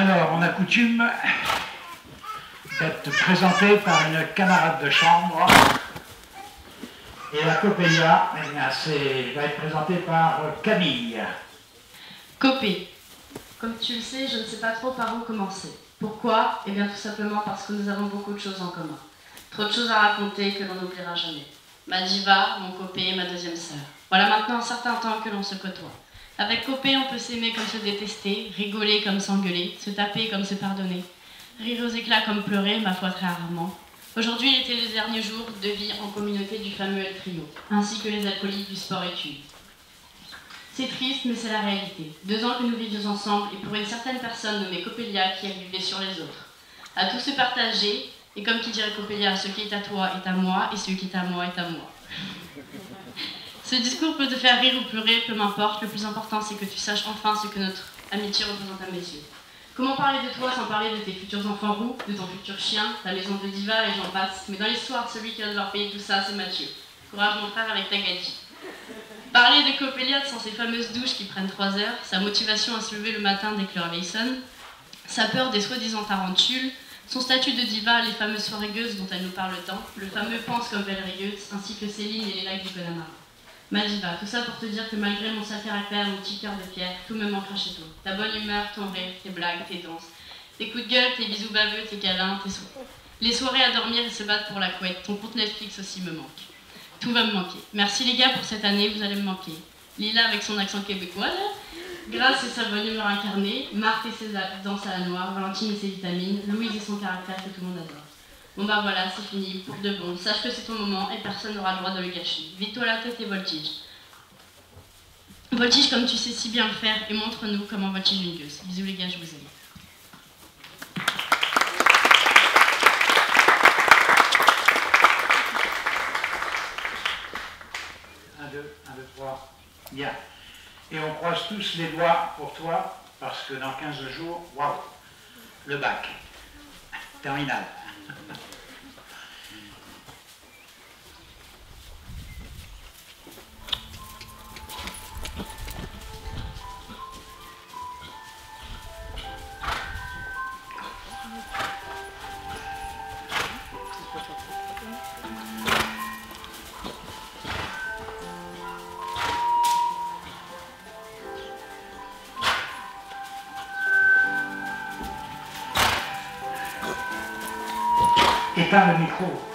Alors, on a coutume d'être présenté par une camarade de chambre. Et la Copélia eh va être présentée par Camille. Copé. Comme tu le sais, je ne sais pas trop par où commencer. Pourquoi? Eh bien tout simplement parce que nous avons beaucoup de choses en commun. Trop de choses à raconter que l'on n'oubliera jamais. Ma diva, mon copé, ma deuxième sœur. Voilà maintenant un certain temps que l'on se côtoie. Avec copé, on peut s'aimer comme se détester, rigoler comme s'engueuler, se taper comme se pardonner, rire aux éclats comme pleurer, ma foi très rarement. Aujourd'hui il était le dernier jour de vie en communauté du fameux El Trio, ainsi que les acolytes du sport études. C'est triste, mais c'est la réalité. Deux ans que nous vivions ensemble, et pour une certaine personne nommée Coppelia qui a vivait sur les autres. À tout se partager, et comme qui dirait Coppelia, ce qui est à toi est à moi, et ce qui est à moi est à moi. Ce discours peut te faire rire ou pleurer, peu m'importe. Le plus important, c'est que tu saches enfin ce que notre amitié représente à mes yeux. Comment parler de toi sans parler de tes futurs enfants roux, de ton futur chien, ta maison de diva et j'en passe. Mais dans l'histoire, celui qui va devoir payer tout ça, c'est Mathieu. Courage mon frère avec ta gadget. Parler de Copéliade sans ses fameuses douches qui prennent 3 heures, sa motivation à se lever le matin dès que l'heure sonne, sa peur des soi-disant tarentules, son statut de diva, les fameuses soirées gueuses dont elle nous parle tant, le fameux pense comme belle rigueuse, ainsi que Céline et les lacs du Connemara. Ma diva, tout ça pour te dire que malgré mon sale caractère, mon petit cœur de pierre, tout me manquera chez toi. Ta bonne humeur, ton rire, tes blagues, tes danses, tes coups de gueule, tes bisous baveux, tes câlins, tes soins. Les soirées à dormir et se battre pour la couette, ton compte Netflix aussi me manque. Tout va me manquer. Merci les gars pour cette année, vous allez me manquer. Lila avec son accent québécois, Grâce et sa bonne humeur incarnée, Marthe et ses danses à la noire, Valentine et ses vitamines, Louise et son caractère que tout le monde adore. Bon bah voilà, c'est fini, pour de bon. Sache que c'est ton moment et personne n'aura le droit de le gâcher. Vite-toi la tête et voltige. Voltige comme tu sais si bien le faire et montre-nous comment voltige une gueuse. Bisous les gars, je vous aime. 1, 2, 3, bien. Et on croise tous les doigts pour toi, parce que dans 15 jours, waouh, le bac, terminal. Éteins le micro. petit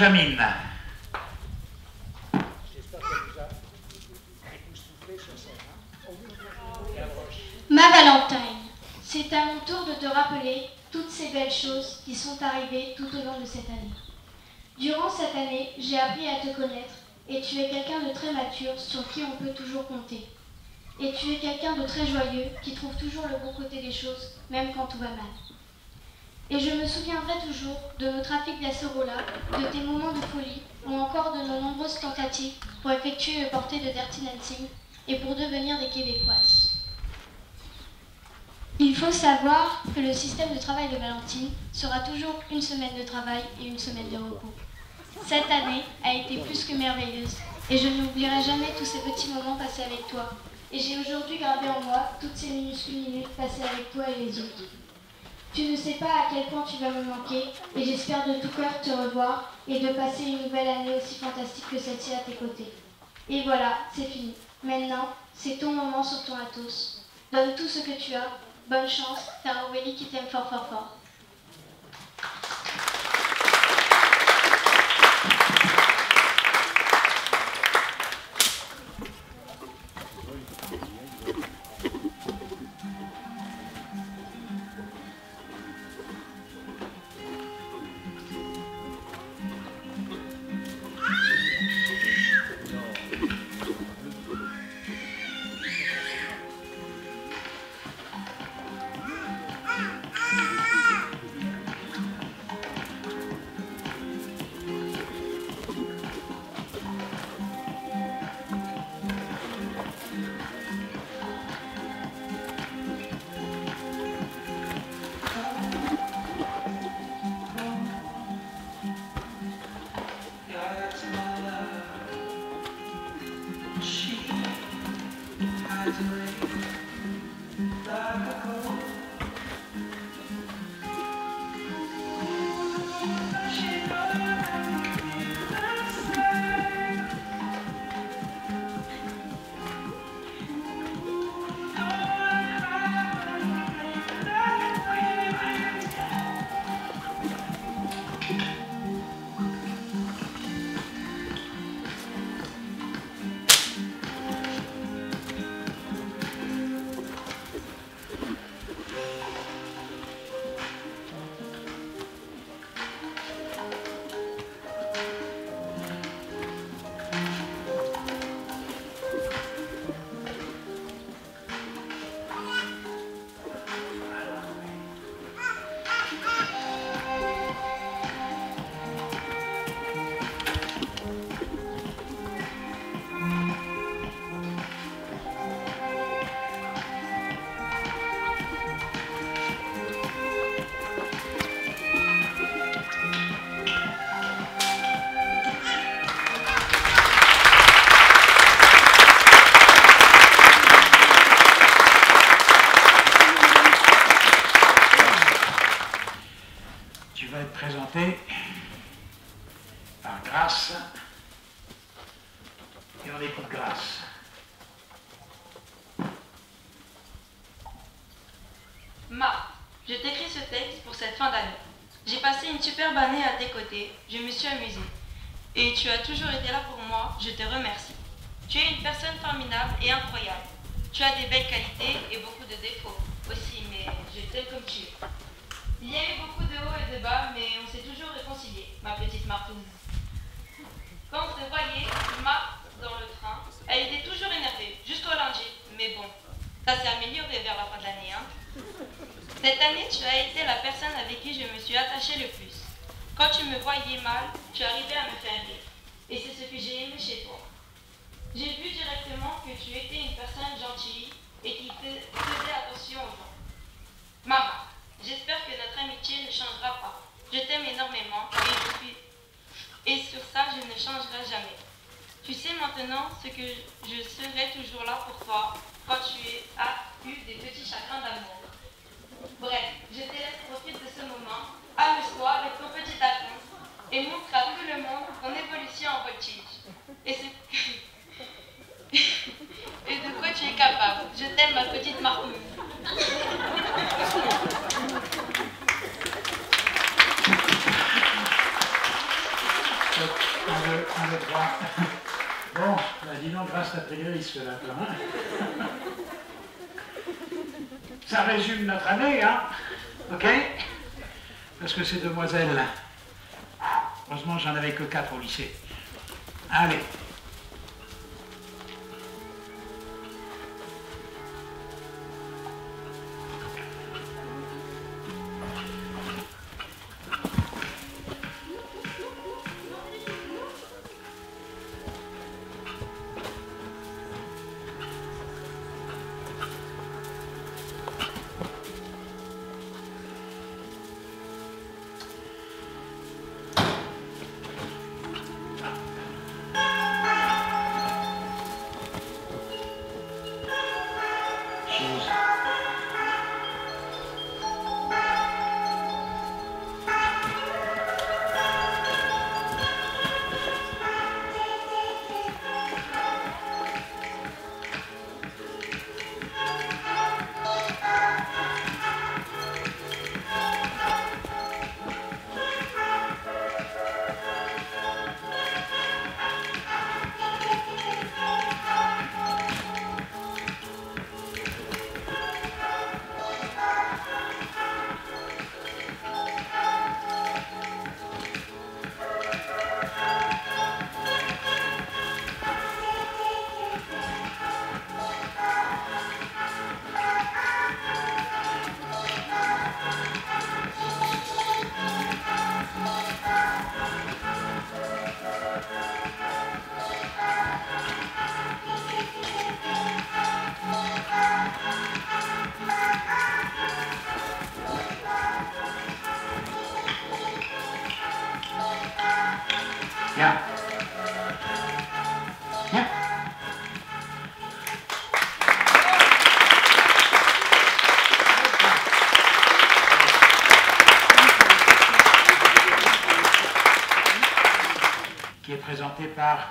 la Benjamine. Ma Valentine, c'est à mon tour de te rappeler toutes ces belles choses qui sont arrivées tout au long de cette année. Durant cette année, j'ai appris à te connaître et tu es quelqu'un de très mature sur qui on peut toujours compter. Et tu es quelqu'un de très joyeux, qui trouve toujours le bon côté des choses, même quand tout va mal. Et je me souviendrai toujours de nos trafics d'Acerola, de tes moments de folie, ou encore de nos nombreuses tentatives pour effectuer le porté de Dirty Dancing et pour devenir des Québécoises. Il faut savoir que le système de travail de Valentine sera toujours une semaine de travail et une semaine de repos. Cette année a été plus que merveilleuse et je n'oublierai jamais tous ces petits moments passés avec toi. Et j'ai aujourd'hui gardé en moi toutes ces minuscules minutes passées avec toi et les autres. Tu ne sais pas à quel point tu vas me manquer et j'espère de tout cœur te revoir et de passer une nouvelle année aussi fantastique que celle-ci à tes côtés. Et voilà, c'est fini. Maintenant, c'est ton moment sur ton Athos. Donne tout ce que tu as. Bonne chance, car Aurélie qui t'aime fort fort fort.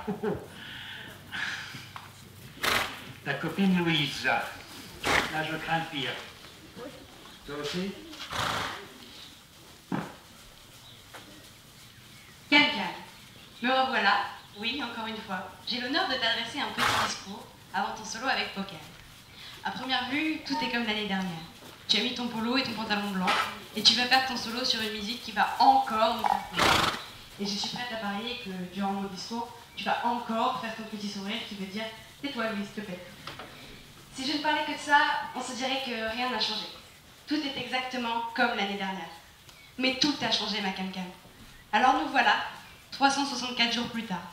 ta copine Louise. Là, je crains le pire. Toi aussi Calme, Me revoilà. Oui, encore une fois. J'ai l'honneur de t'adresser un petit discours avant ton solo avec Poker. À première vue, tout est comme l'année dernière. Tu as mis ton polo et ton pantalon blanc et tu vas faire ton solo sur une musique qui va encore nous faire plaisir. Et je suis prête à parier que durant mon discours, tu vas encore faire ton petit sourire qui veut dire Tais-toi, Louise, s'il te plaît. Si je ne parlais que de ça, on se dirait que rien n'a changé. Tout est exactement comme l'année dernière. Mais tout a changé, ma cam Alors nous voilà, 364 jours plus tard.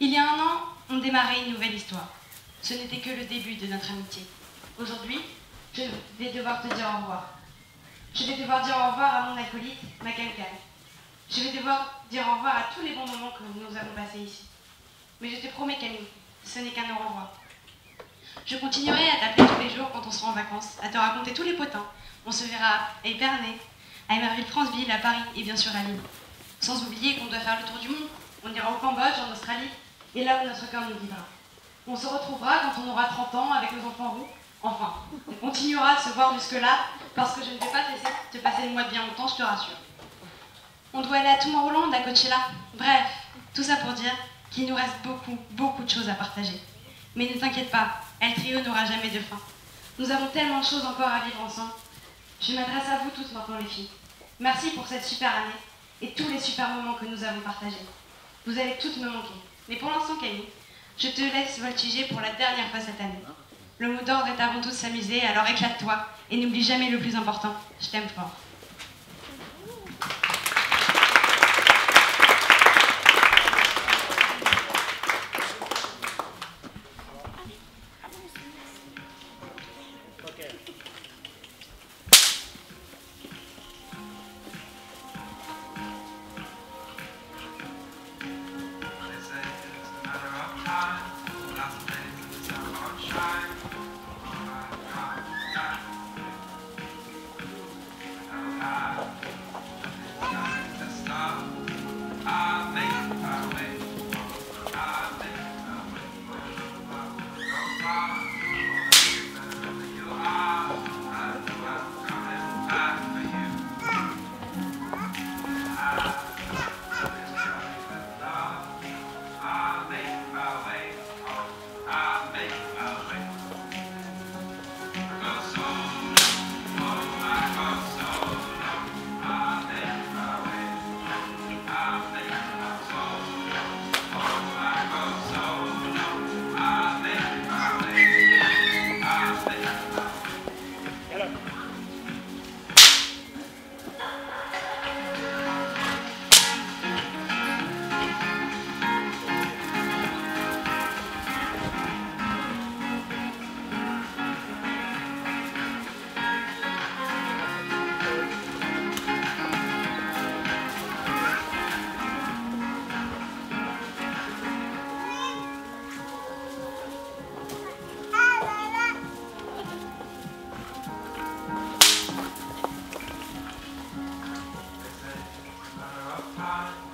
Il y a un an, on démarrait une nouvelle histoire. Ce n'était que le début de notre amitié. Aujourd'hui, je vais devoir te dire au revoir. Je vais devoir dire au revoir à mon acolyte, ma Je vais devoir dire au revoir à tous les bons moments que nous avons passés ici. Mais je te promets, Camille, ce n'est qu'un au revoir. Je continuerai à t'appeler tous les jours quand on sera en vacances, à te raconter tous les potins. On se verra à Épernay, à Emerville-Franceville, à Paris et bien sûr à Lille. Sans oublier qu'on doit faire le tour du monde. On ira au Cambodge, en Australie, et là où notre cœur nous guidera. On se retrouvera quand on aura 30 ans avec nos enfants roux. Enfin, on continuera de se voir jusque-là parce que je ne vais pas te laisser te passer le mois de bien longtemps, je te rassure. On doit aller à Tomorrowland, à Coachella. Bref, tout ça pour dire qu'il nous reste beaucoup, beaucoup de choses à partager. Mais ne t'inquiète pas, El Trio n'aura jamais de fin. Nous avons tellement de choses encore à vivre ensemble. Je m'adresse à vous toutes maintenant, les filles. Merci pour cette super année et tous les super moments que nous avons partagés. Vous allez toutes me manquer. Mais pour l'instant, Camille, je te laisse voltiger pour la dernière fois cette année. Le mot d'ordre est avant tout de s'amuser, alors éclate-toi et n'oublie jamais le plus important. Je t'aime fort. 八。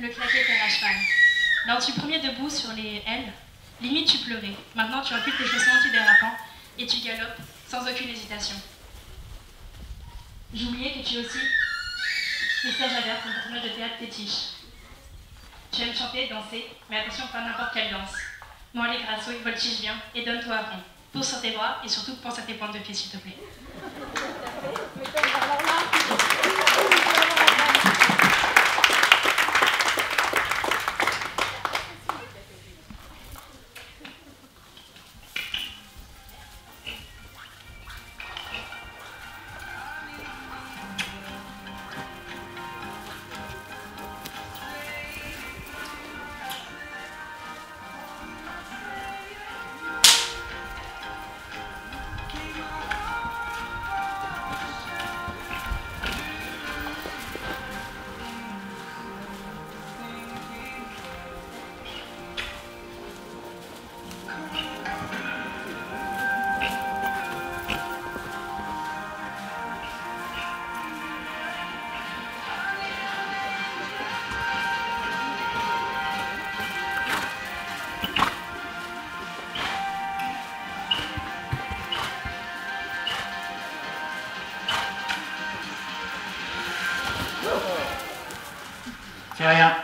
Le claquet terre à cheval. Lors du premier debout sur les ailes, Limite, tu pleurais. Maintenant, tu recules tes chaussons antidérapants et tu galopes sans aucune hésitation. J'oubliais que tu es aussi Mystère Javert, un personnage de théâtre fétiche. Tu aimes chanter, danser, mais attention, pas n'importe quelle danse. Non, allez, grasso, voltige bien et donne-toi à fond. Pose sur tes bras et surtout pense à tes pointes de pied, s'il te plaît.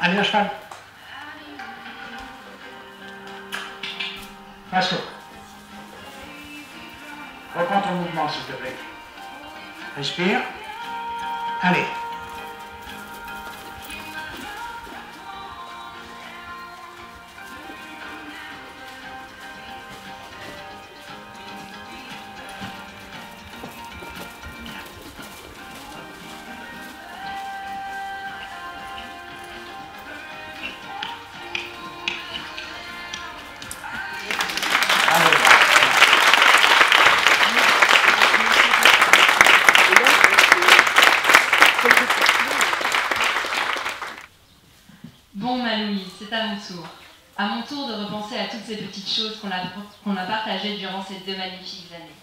C'est Bon, ma Louise, c'est à mon tour. À mon tour de repenser à toutes ces petites choses qu'on a, partagées durant ces deux magnifiques années.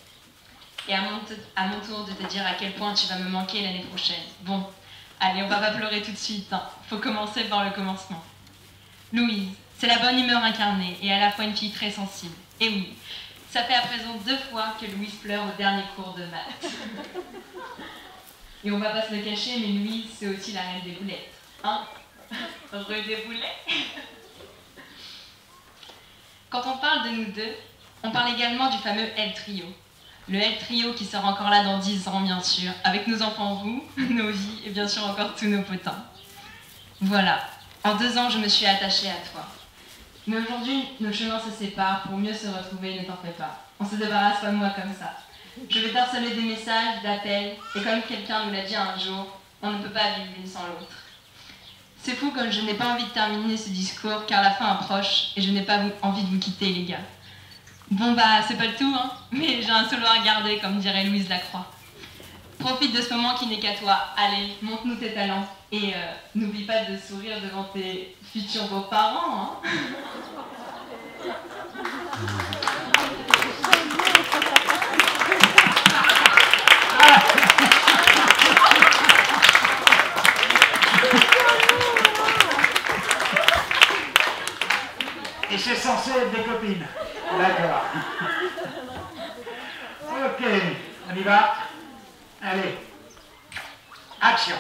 Et à mon, t- à mon tour de te dire à quel point tu vas me manquer l'année prochaine. Bon, allez, on va pas pleurer tout de suite. Hein. Faut commencer par le commencement. Louise, c'est la bonne humeur incarnée et à la fois une fille très sensible. Et oui, ça fait à présent deux fois que Louise pleure au dernier cours de maths. Et on va pas se le cacher, mais Louise, c'est aussi la reine des boulettes. Hein Redéboulé. Quand on parle de nous deux, on parle également du fameux L Trio. Le L Trio qui sera encore là dans 10 ans, bien sûr, avec nos enfants, vous, nos vies et bien sûr encore tous nos potins. Voilà, en deux ans, je me suis attachée à toi. Mais aujourd'hui, nos chemins se séparent pour mieux se retrouver, ne t'en fais pas. On se débarrasse pas de moi comme ça. Je vais t'harceler des messages, d'appels, et comme quelqu'un nous l'a dit un jour, on ne peut pas vivre l'une sans l'autre. C'est fou comme je n'ai pas envie de terminer ce discours car la fin approche et je n'ai pas envie de vous quitter les gars. Bon bah c'est pas le tout hein, mais j'ai un solo à regarder comme dirait Louise Lacroix. Profite de ce moment qui n'est qu'à toi. Allez, montre-nous tes talents et euh, n'oublie pas de sourire devant tes futurs beaux-parents. Hein. Et c'est censé être des copines. D'accord. Ok, on y va. Allez. Action.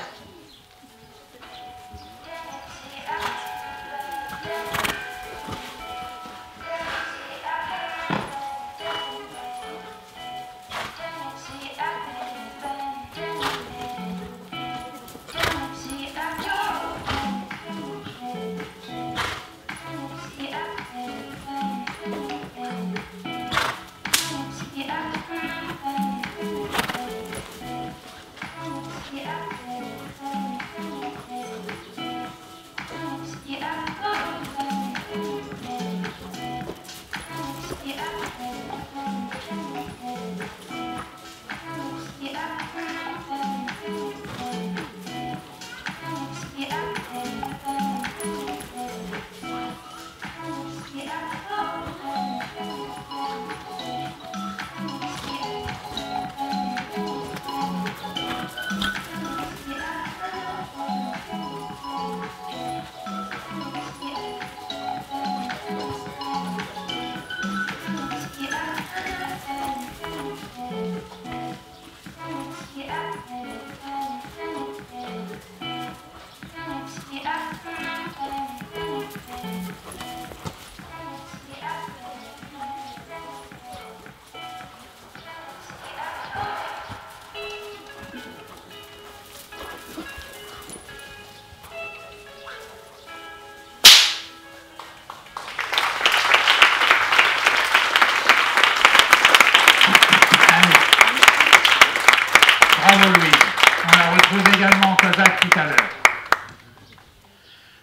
Également Kozak tout à l'heure.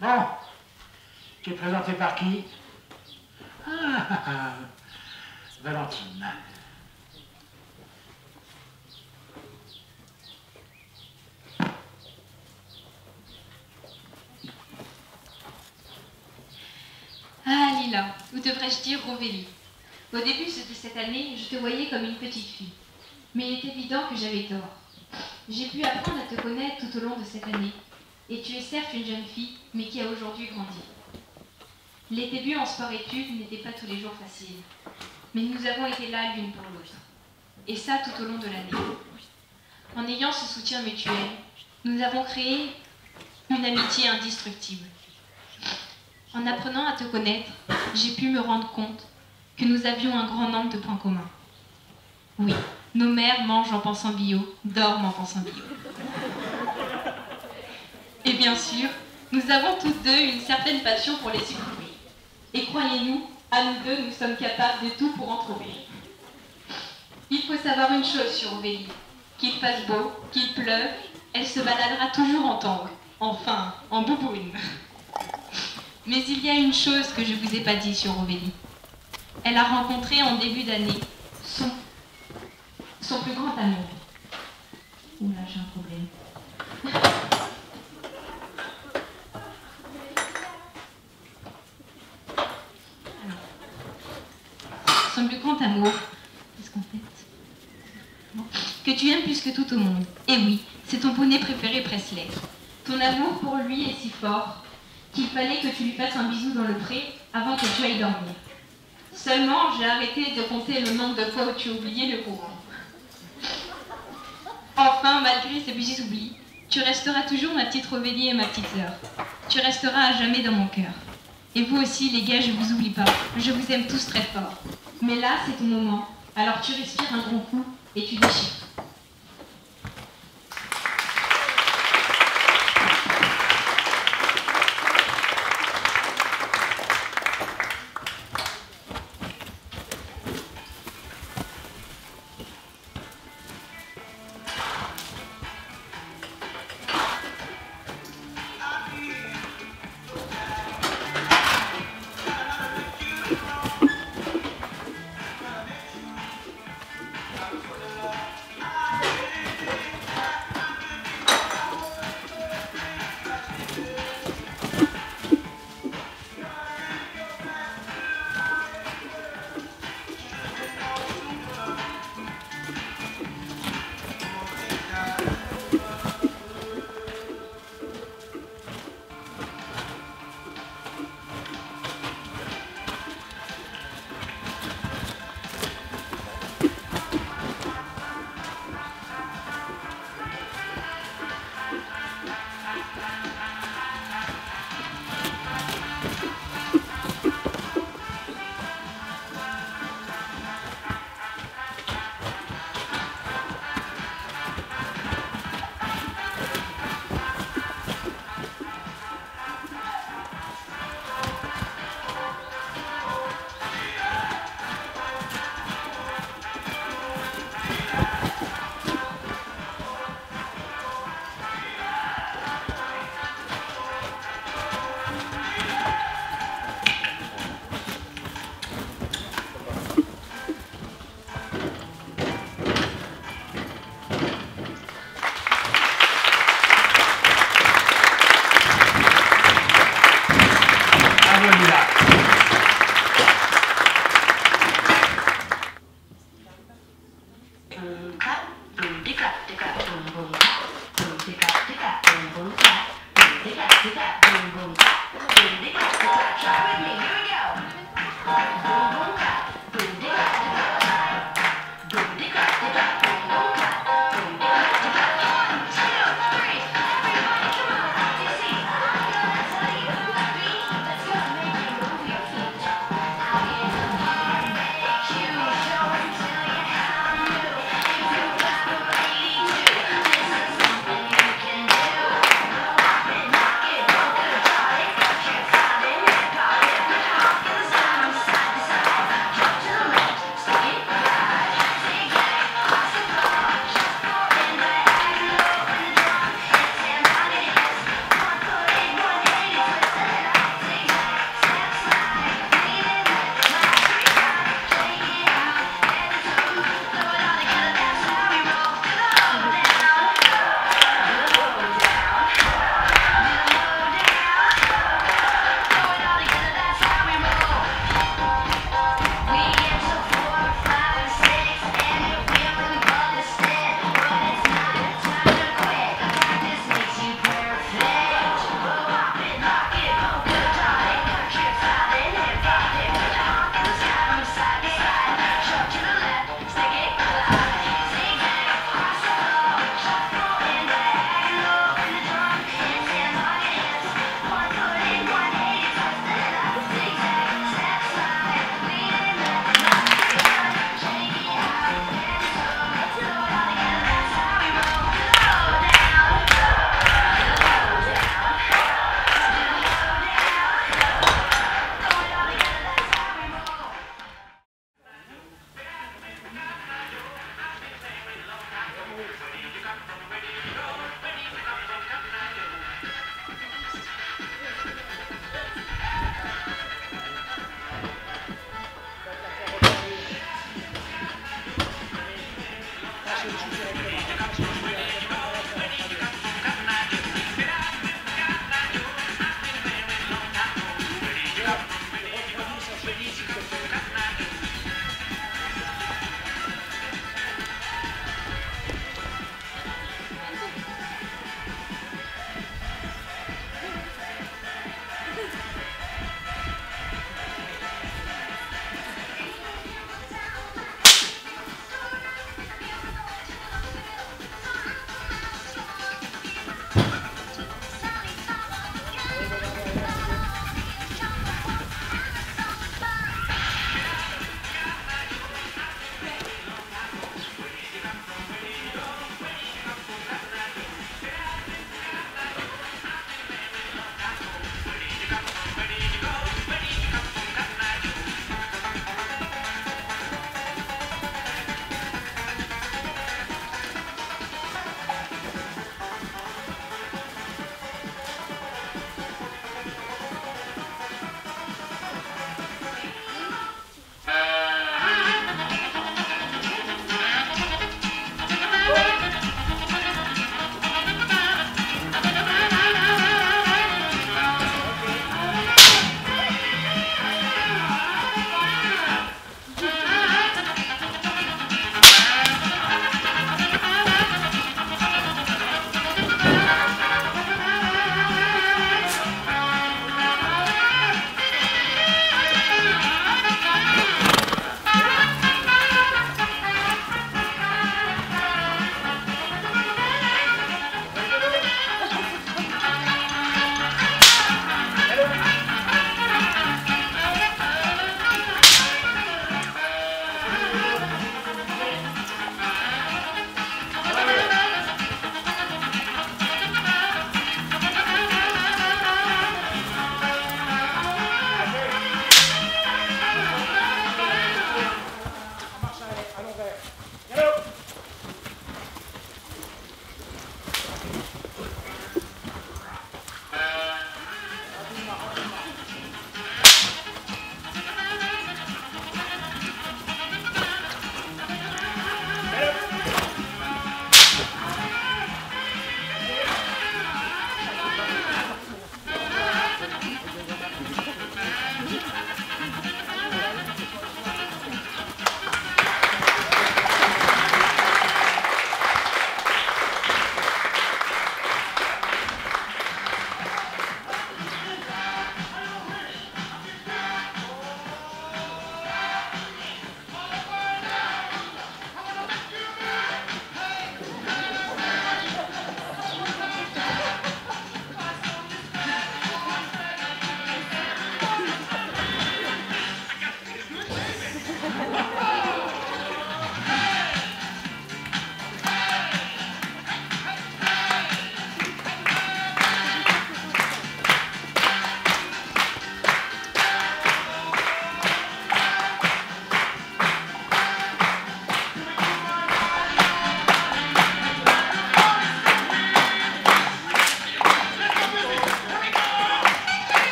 Bon, tu es présenté par qui? Ah, Valentine. Ah Lila, ou devrais-je dire Rovélie. Au début de cette année, je te voyais comme une petite fille. Mais il est évident que j'avais tort. J'ai pu apprendre à te connaître tout au long de cette année. Et tu es certes une jeune fille, mais qui a aujourd'hui grandi. Les débuts en sport-études n'étaient pas tous les jours faciles. Mais nous avons été là l'une pour l'autre. Et ça tout au long de l'année. En ayant ce soutien mutuel, nous avons créé une amitié indestructible. En apprenant à te connaître, j'ai pu me rendre compte que nous avions un grand nombre de points communs. Oui, nos mères mangent en pensant bio, dorment en pensant bio. Et bien sûr, nous avons toutes deux une certaine passion pour les sucreries. Et croyez-nous, à nous deux, nous sommes capables de tout pour en trouver. Il faut savoir une chose sur Ophélie. Qu'il fasse beau, qu'il pleuve, elle se baladera toujours en tangue. Enfin, en bouboune. Mais il y a une chose que je ne vous ai pas dit sur Ophélie. Elle a rencontré en début d'année son, son plus grand amour. Oula, j'ai un problème. Son plus grand amour, qu'est-ce qu'on fait? Que tu aimes plus que tout au monde. Et oui, c'est ton poney préféré Presley. Ton amour pour lui est si fort qu'il fallait que tu lui fasses un bisou dans le pré avant que tu ailles dormir. Seulement, j'ai arrêté de compter le nombre de fois où tu as oublié le courant. Enfin, malgré ces petits oublis, tu resteras toujours ma petite Rovélie et ma petite sœur. Tu resteras à jamais dans mon cœur. Et vous aussi, les gars, je vous oublie pas. Je vous aime tous très fort. Mais là, c'est ton moment. Alors tu respires un grand coup et tu déchires.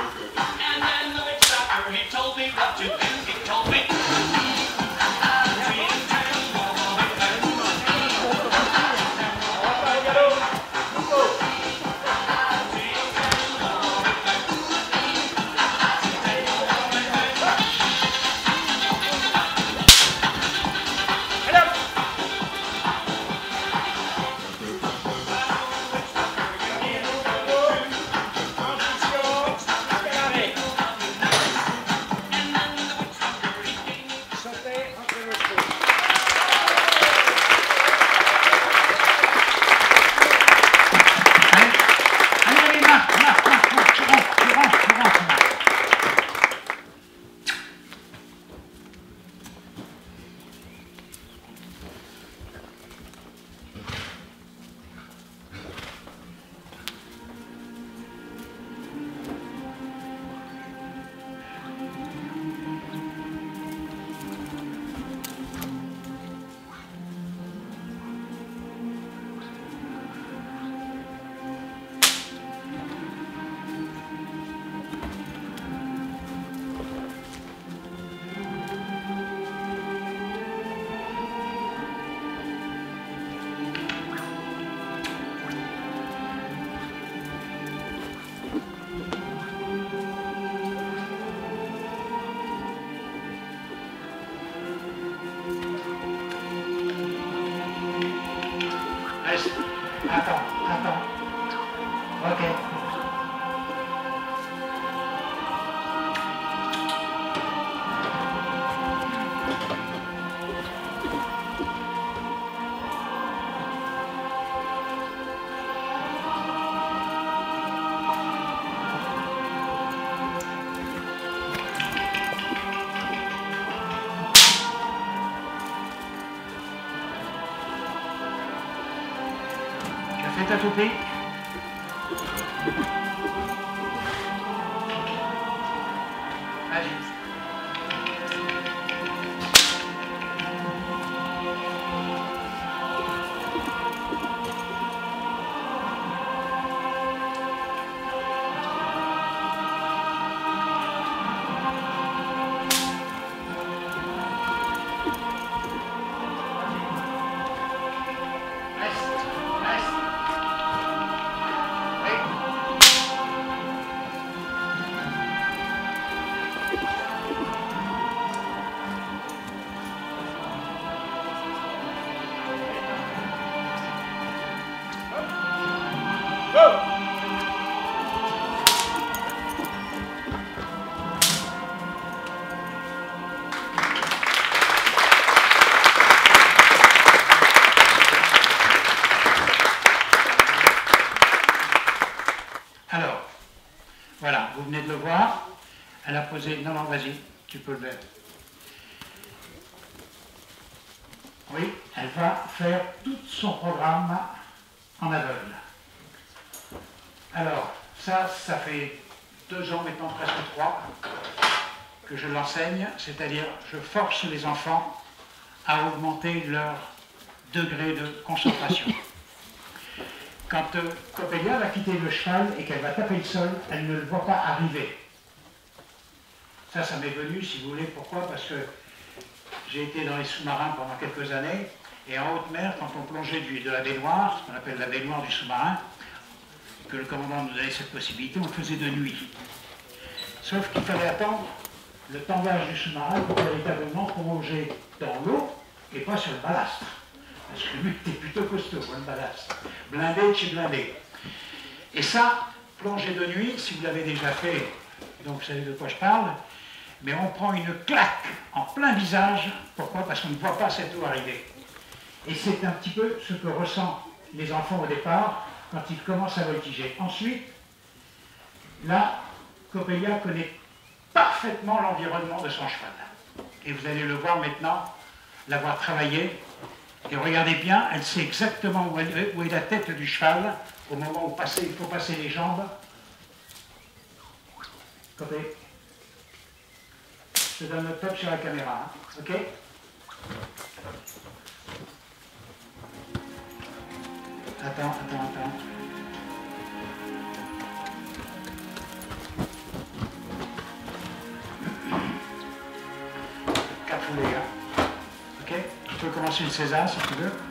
Wow. Vas-y, tu peux le. Oui, elle va faire tout son programme en aveugle. Alors, ça, ça fait deux ans, maintenant presque trois, que je l'enseigne, c'est-à-dire je force les enfants à augmenter leur degré de concentration. Quand euh, va quitter le cheval et qu'elle va taper le sol, elle ne le voit pas arriver. Ça, ça m'est venu, si vous voulez. Pourquoi? Parce que j'ai été dans les sous-marins pendant quelques années, et en haute mer, quand on plongeait de la baignoire, ce qu'on appelle la baignoire du sous-marin, que le commandant nous donnait cette possibilité, on le faisait de nuit. Sauf qu'il fallait attendre le temps d'âge du sous-marin pour véritablement plonger dans l'eau et pas sur le balastre. Parce que lui était plutôt costaud, pour le ballast. Blindé de chez blindé. Et ça, plonger de nuit, si vous l'avez déjà fait, donc vous savez de quoi je parle, mais on prend une claque en plein visage. Pourquoi? Parce qu'on ne voit pas cette eau arriver. Et c'est un petit peu ce que ressentent les enfants au départ quand ils commencent à voltiger. Ensuite, là, Coppelia connaît parfaitement l'environnement de son cheval. Et vous allez le voir maintenant, l'avoir travaillé. Et regardez bien, elle sait exactement où, est, la tête du cheval au moment où il faut passer les jambes. Je donne le top sur la caméra, hein, ok? Attends, attends, attends. Quatre foulées, hein. Ok? Tu peux commencer le César si tu veux.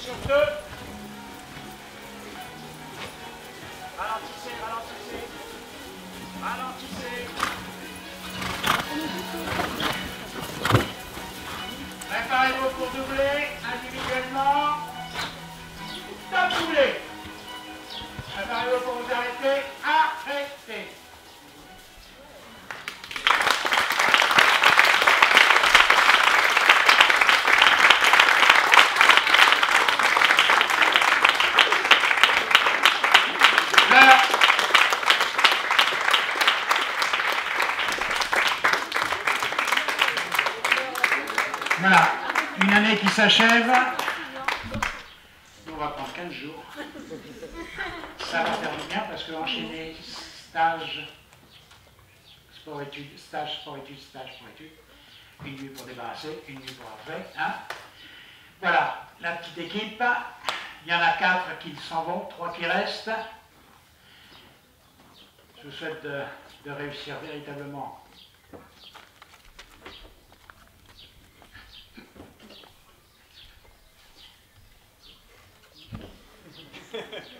Sur deux. S'achève. On va prendre 15 jours. Ça va faire bien parce que enchaîner stage, sport-études, stage, sport-études, stage, sport-études, une nuit pour débarrasser, une nuit pour après. Hein. Voilà, la petite équipe. Il y en a quatre qui s'en vont, trois qui restent. Je vous souhaite de réussir véritablement Yeah.